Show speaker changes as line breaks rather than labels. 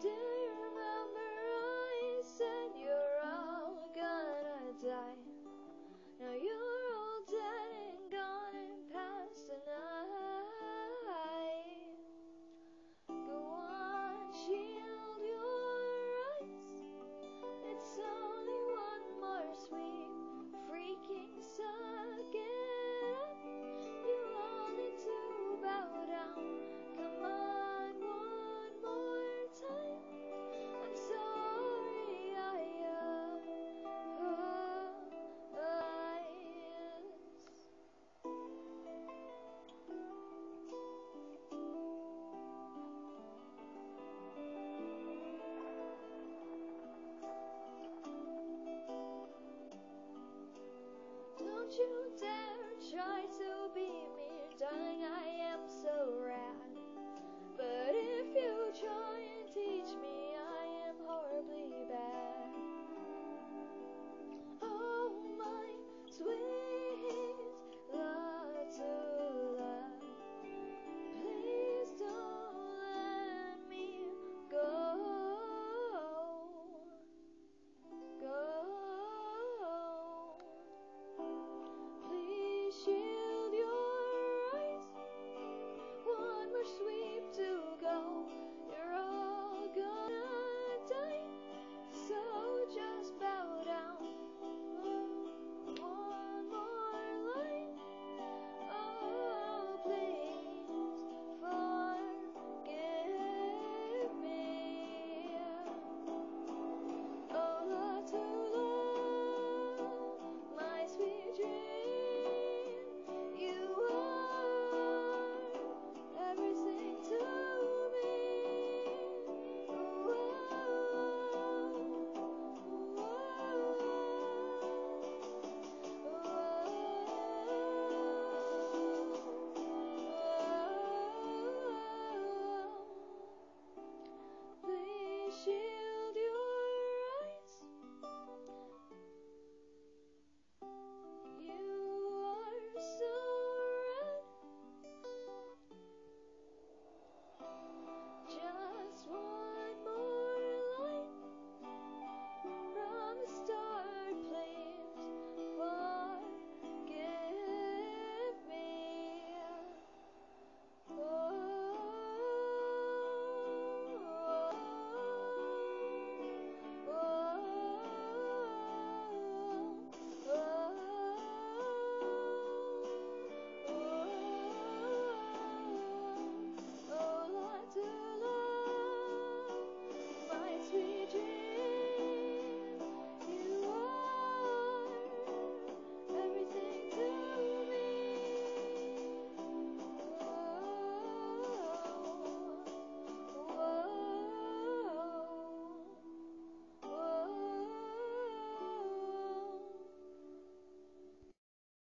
do Don't you dare try to be me, darling, I am so wrapped.